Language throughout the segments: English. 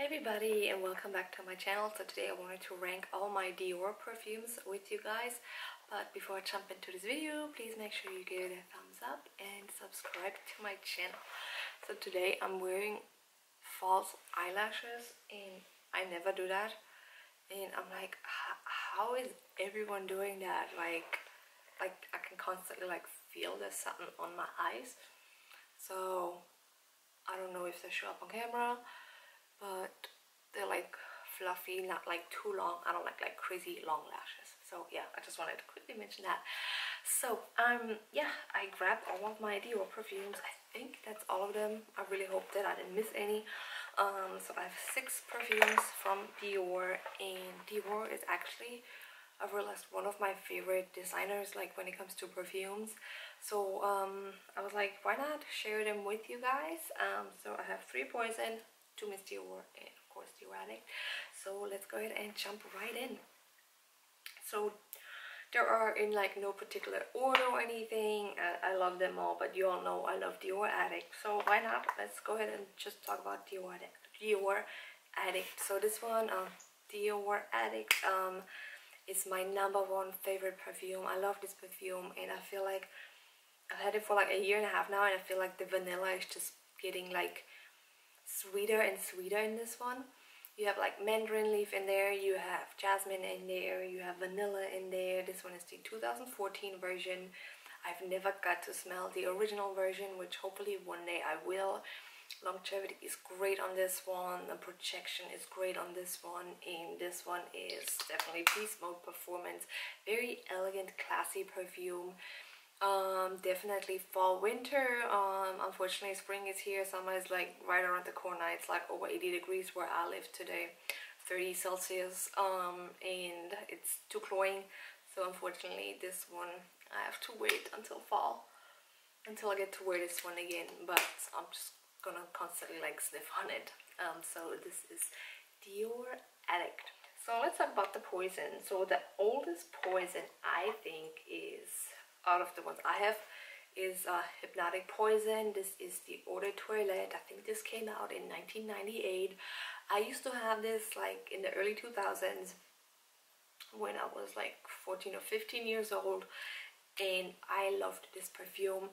everybody and welcome back to my channel. So today I wanted to rank all my Dior perfumes with you guys. But before I jump into this video, please make sure you give it a thumbs up and subscribe to my channel. So today I'm wearing false eyelashes and I never do that. And I'm like, how is everyone doing that? Like, like I can constantly like feel there's something on my eyes. So I don't know if they show up on camera but they're like fluffy, not like too long. I don't like like crazy long lashes. So yeah, I just wanted to quickly mention that. So um yeah, I grabbed all of my Dior perfumes. I think that's all of them. I really hope that I didn't miss any. Um, so I have six perfumes from Dior and Dior is actually I've realized one of my favorite designers like when it comes to perfumes so um, I was like why not share them with you guys um, so I have three poison to Miss Dior and of course Dior Addict. So let's go ahead and jump right in. So there are in like no particular order or anything. I, I love them all, but you all know I love Dior Addict. So why not? Let's go ahead and just talk about Dior Addict. Dior Addict. So this one, um, Dior Addict, um, is my number one favorite perfume. I love this perfume and I feel like I've had it for like a year and a half now and I feel like the vanilla is just getting like sweeter and sweeter in this one. You have like mandarin leaf in there, you have jasmine in there, you have vanilla in there. This one is the 2014 version. I've never got to smell the original version, which hopefully one day I will. Longevity is great on this one, the projection is great on this one, and this one is definitely beast mode performance. Very elegant, classy perfume um definitely fall winter um unfortunately spring is here summer is like right around the corner it's like over 80 degrees where i live today 30 celsius um and it's too cloying so unfortunately this one i have to wait until fall until i get to wear this one again but i'm just gonna constantly like sniff on it. Um so this is dior addict. So let's talk about the poison. So the oldest poison i think is out of the ones I have is uh, Hypnotic Poison. This is the Eau de Toilette. I think this came out in 1998. I used to have this like in the early 2000s when I was like 14 or 15 years old and I loved this perfume.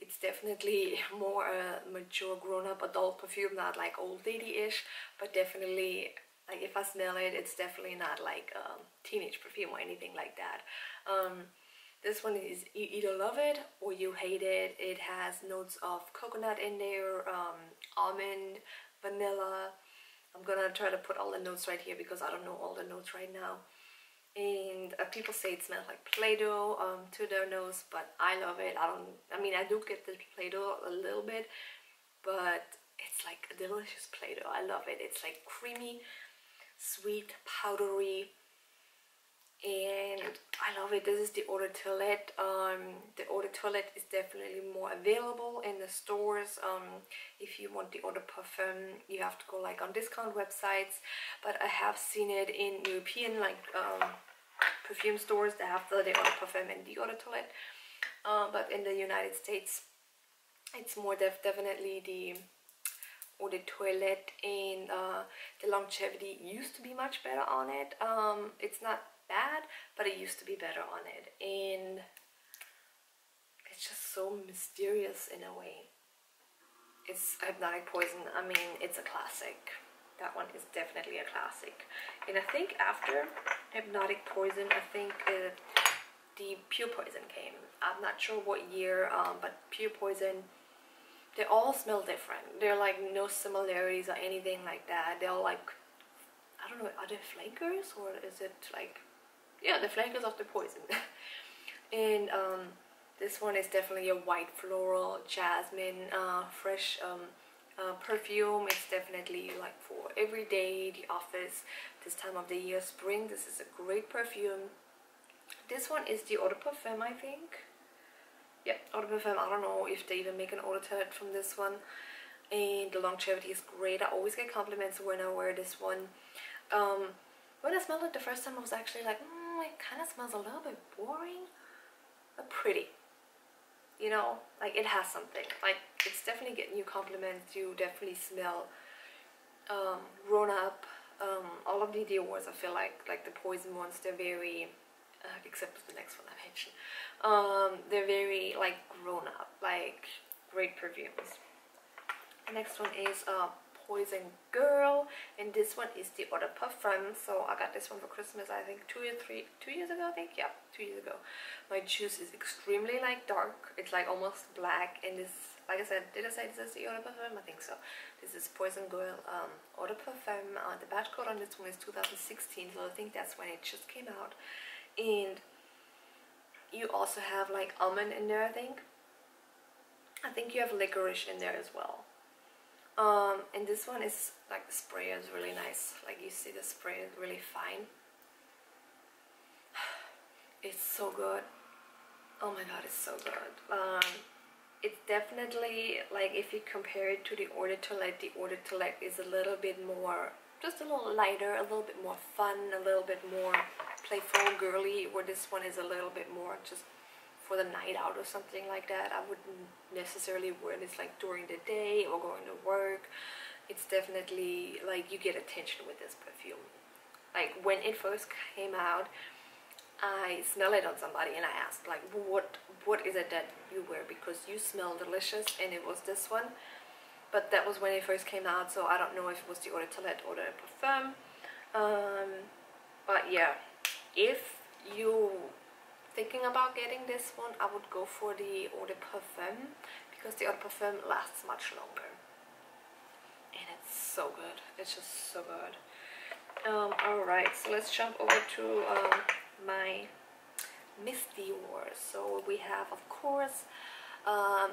It's definitely more a mature grown-up adult perfume, not like old lady-ish, but definitely like if I smell it, it's definitely not like teenage perfume or anything like that. Um, this one is you either love it or you hate it. It has notes of coconut in there, um, almond, vanilla. I'm gonna try to put all the notes right here because I don't know all the notes right now. And uh, people say it smells like Play-Doh um, to their nose, but I love it. I don't, I mean, I do get the Play-Doh a little bit, but it's like a delicious Play-Doh. I love it. It's like creamy, sweet, powdery, and I love it. This is the Eau de Toilette. Um, the Eau de Toilette is definitely more available in the stores. Um, if you want the Eau de Parfum, you have to go like on discount websites. But I have seen it in European like um, perfume stores that have the, the Eau de Parfum and the Eau de Toilette. Uh, but in the United States, it's more def definitely the Eau de Toilette and uh, the longevity used to be much better on it. Um, it's not bad, but it used to be better on it. And it's just so mysterious in a way. It's Hypnotic Poison. I mean, it's a classic. That one is definitely a classic. And I think after Hypnotic Poison, I think uh, the Pure Poison came. I'm not sure what year, um, but Pure Poison, they all smell different. They're like no similarities or anything like that. They're like, I don't know, are they flankers or is it like yeah, the flankers of the poison. and um, this one is definitely a white floral jasmine uh, fresh um, uh, perfume. It's definitely like for every day, the office, this time of the year, spring. This is a great perfume. This one is the Eau de Parfum, I think. Yeah, Eau de Parfum. I don't know if they even make an Eau de Toilette from this one. And the longevity is great. I always get compliments when I wear this one. Um, when I smelled it the first time, I was actually like, mm, it kind of smells a little bit boring, but pretty. You know, like it has something. Like it's definitely getting you compliments. You definitely smell um, grown up. Um, all of the Dior's I feel like, like the Poison ones, they're very, uh, except for the next one I mentioned, um, they're very like grown up, like great perfumes. The next one is uh, Poison Girl and this one is the Eau de Parfum so I got this one for Christmas I think two or three two years ago I think? Yeah two years ago. My juice is extremely like dark. It's like almost black and this like I said did I say this is the Eau de Parfum I think so. This is Poison Girl um, Eau de Parfum uh, the batch code on this one is 2016 so I think that's when it just came out. And you also have like almond in there I think. I think you have licorice in there as well um, and this one is like the spray is really nice. Like you see the spray is really fine. It's so good. Oh my god it's so good. Um, it's definitely like if you compare it to the Eau de Toilette the Eau de Toilette is a little bit more just a little lighter a little bit more fun a little bit more playful girly where this one is a little bit more just for the night out or something like that. I wouldn't necessarily wear this like during the day or going to work. It's definitely like you get attention with this perfume. Like when it first came out, I smelled it on somebody and I asked like what what is it that you wear because you smell delicious and it was this one but that was when it first came out so I don't know if it was the Eau de Toilette or the Parfum um, but yeah if you thinking about getting this one, I would go for the Eau de Parfum because the Eau de Parfum lasts much longer. And it's so good. It's just so good. Um, Alright, so let's jump over to um, my Miss Dior. So we have, of course, um,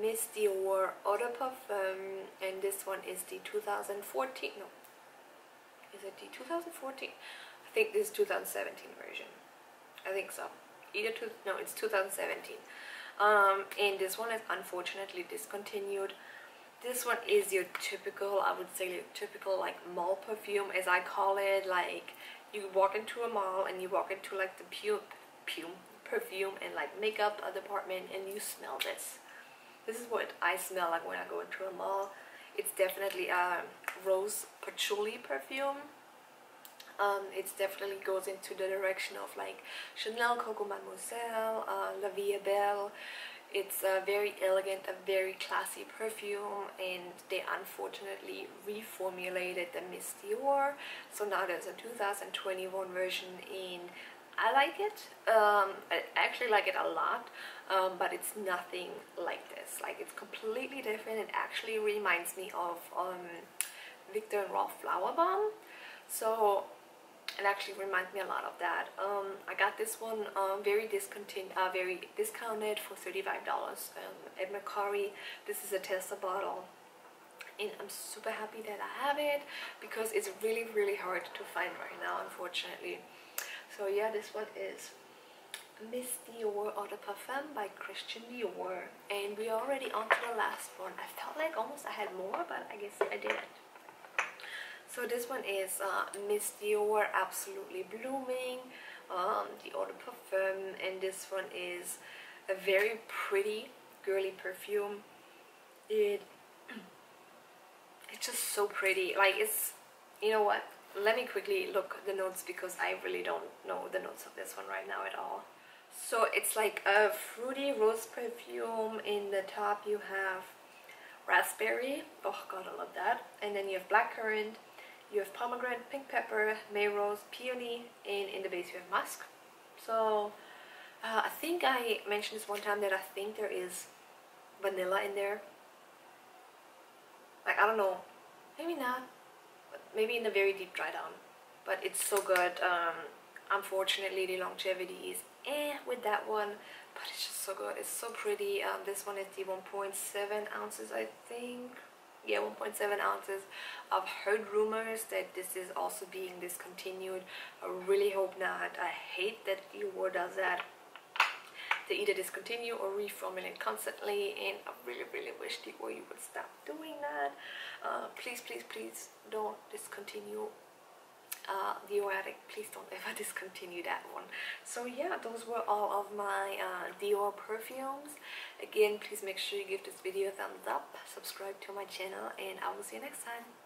Miss Dior Eau de Parfum, and this one is the 2014. No, is it the 2014? I think this is 2017 version. I think so either two no it's 2017 um, and this one is unfortunately discontinued. This one is your typical I would say your typical like mall perfume as I call it. Like you walk into a mall and you walk into like the pu perfume perfume and like makeup department and you smell this. This is what I smell like when I go into a mall. It's definitely a rose patchouli perfume um, it definitely goes into the direction of like Chanel, Coco Mademoiselle, uh, La Vie Belle. It's a very elegant, a very classy perfume and they unfortunately reformulated the Miss Dior. So now there's a 2021 version in I like it. Um, I actually like it a lot, um, but it's nothing like this. Like it's completely different. It actually reminds me of um, Viktor and Rolf Flowerbomb. So it actually reminds me a lot of that. Um, I got this one um, very uh, very discounted for $35 um, at Mercari. This is a tester bottle and I'm super happy that I have it because it's really really hard to find right now unfortunately. So yeah, this one is Miss Dior Eau de Parfum by Christian Dior and we're already on to the last one. I felt like almost I had more but I guess I didn't. So this one is uh, Miss Dior Absolutely Blooming, um, the Eau de Parfum, and this one is a very pretty girly perfume. It it's just so pretty. Like it's, you know what? Let me quickly look the notes because I really don't know the notes of this one right now at all. So it's like a fruity rose perfume. In the top you have raspberry. Oh god, I love that. And then you have blackcurrant you have pomegranate, pink pepper, May rose, peony, and in the base you have musk. So uh, I think I mentioned this one time that I think there is vanilla in there. Like I don't know, maybe not, maybe in the very deep dry down. But it's so good. Um, unfortunately, the longevity is eh with that one, but it's just so good. It's so pretty. Um, this one is the 1.7 ounces, I think yeah 1.7 ounces. I've heard rumors that this is also being discontinued. I really hope not. I hate that Dior does that. They either discontinue or reformulate constantly and i really really wish Dior you would stop doing that. Uh, please please please don't discontinue uh, Dior please don't ever discontinue that one. So yeah, those were all of my uh, Dior perfumes. Again, please make sure you give this video a thumbs up, subscribe to my channel, and I will see you next time.